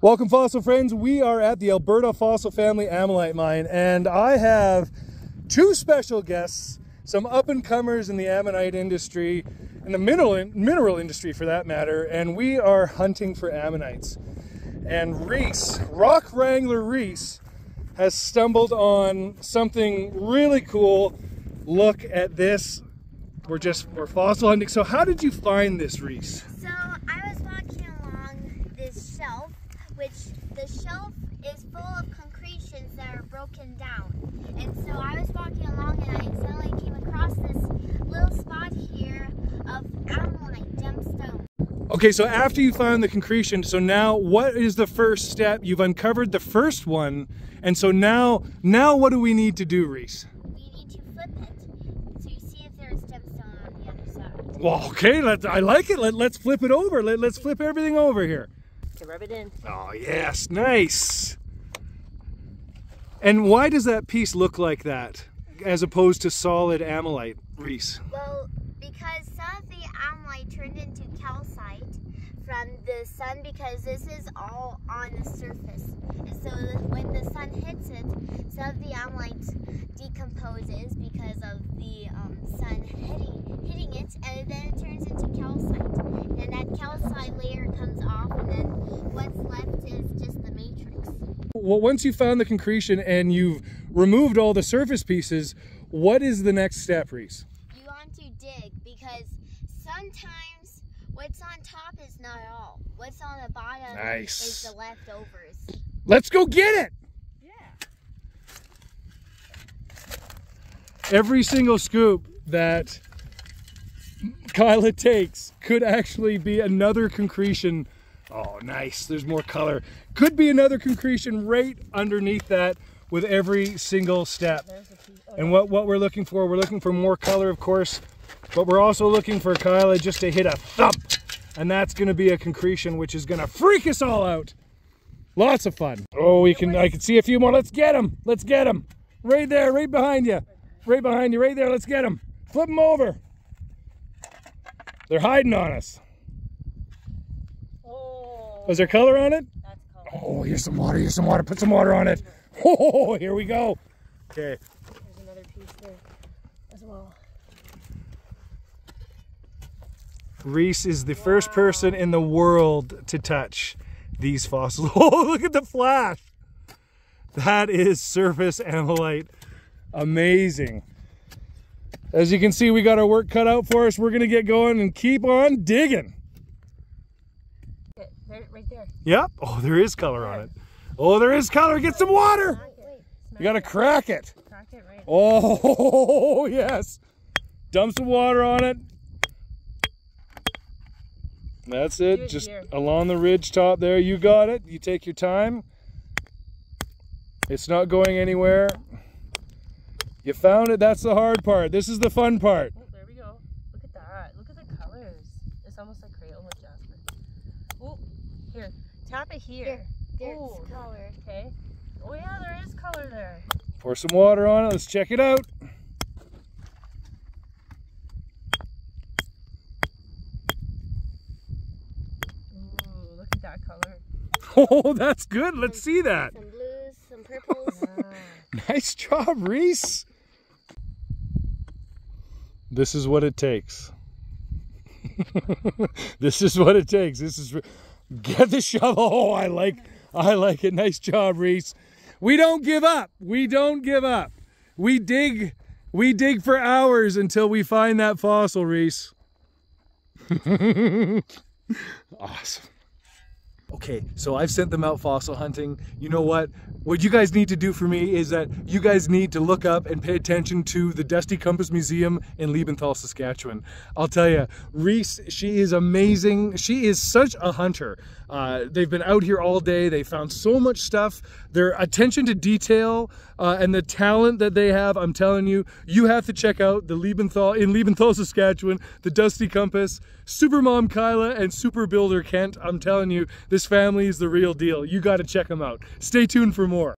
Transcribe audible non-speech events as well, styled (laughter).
Welcome fossil friends. We are at the Alberta Fossil Family Ammonite Mine and I have two special guests, some up and comers in the ammonite industry, and the mineral, mineral industry for that matter, and we are hunting for ammonites. And Reese, Rock Wrangler Reese, has stumbled on something really cool. Look at this. We're just, we're fossil hunting. So how did you find this, Reese? So I was walking along this shelf which the shelf is full of concretions that are broken down. And so I was walking along and I suddenly came across this little spot here of ammolite gemstone. Okay, so after you found the concretion, so now what is the first step? You've uncovered the first one, and so now, now what do we need to do, Reese? We need to flip it so you see if there's gemstone on the other side. Well, okay, let, I like it. Let, let's flip it over. Let, let's flip everything over here. Okay, rub it in. Oh, yes, nice. And why does that piece look like that as opposed to solid ammolite, Reese? Well, because some of the ammolite turned into calcite from the sun because this is all on the surface. And so when the sun hits it, some of the ammolite decomposes because of the um, sun hitting, hitting it, and then it turns into calcite. And that calcite layer comes off, and then what's left is just the matrix. Well, once you found the concretion and you've removed all the surface pieces, what is the next step, Reese? You want to dig because sometimes what's on top is not all. What's on the bottom nice. is the leftovers. Let's go get it! Yeah. Every single scoop that Kyla takes could actually be another concretion. Oh, nice. There's more color. Could be another concretion right underneath that with every single step. And what, what we're looking for, we're looking for more color, of course, but we're also looking for Kyla just to hit a thump. And that's going to be a concretion, which is going to freak us all out. Lots of fun. Oh, we can, I can see a few more. Let's get them. Let's get them. Right there, right behind you. Right behind you, right there. Let's get them. Flip them over. They're hiding on us. Was there color on it? That's color. Oh, here's some water. Here's some water. Put some water on it. Oh, here we go. Okay. There's another piece there as well. Reese is the first person in the world to touch these fossils. (laughs) Oh, look at the flash. That is surface ammolite. Amazing. As you can see, we got our work cut out for us. We're going to get going and keep on digging. Okay, right, right there. Yep. Oh, there is color on it. Oh, there is color. Get some water. You got to crack it. Crack it right. Oh, (laughs) yes. Dump some water on it. That's it. Just along the ridge top there. You got it. You take your time. It's not going anywhere. You found it. That's the hard part. This is the fun part. Oh, there we go. Look at that. Look at the colors. It's almost like Crayola with Jasper. Oh, here. Tap it here. There's Ooh. color. Okay. Oh yeah, there is color there. Pour some water on it. Let's check it out. Ooh, look at that color. (laughs) Oh, that's good. Let's see that. Some blues, some purples. (laughs) Yeah. (laughs) Nice job, Reese. This is what it takes. (laughs) this is what it takes. This is get the shovel. (laughs) Oh, I like I like it. Nice job, Reese. We don't give up. We don't give up. We dig we dig for hours until we find that fossil, Reese. (laughs) awesome. Okay, so I've sent them out fossil hunting. You know what? What you guys need to do for me is that you guys need to look up and pay attention to the Dusty Compass Museum in Liebenthal, Saskatchewan. I'll tell you, Reese, she is amazing. She is such a hunter. Uh, they've been out here all day. They found so much stuff. Their attention to detail uh, and the talent that they have, I'm telling you, you have to check out the Liebenthal, in Liebenthal, Saskatchewan, the Dusty Compass, Supermom Kyla, and Super Builder Kent. I'm telling you, this family is the real deal. You got to check them out. Stay tuned for more.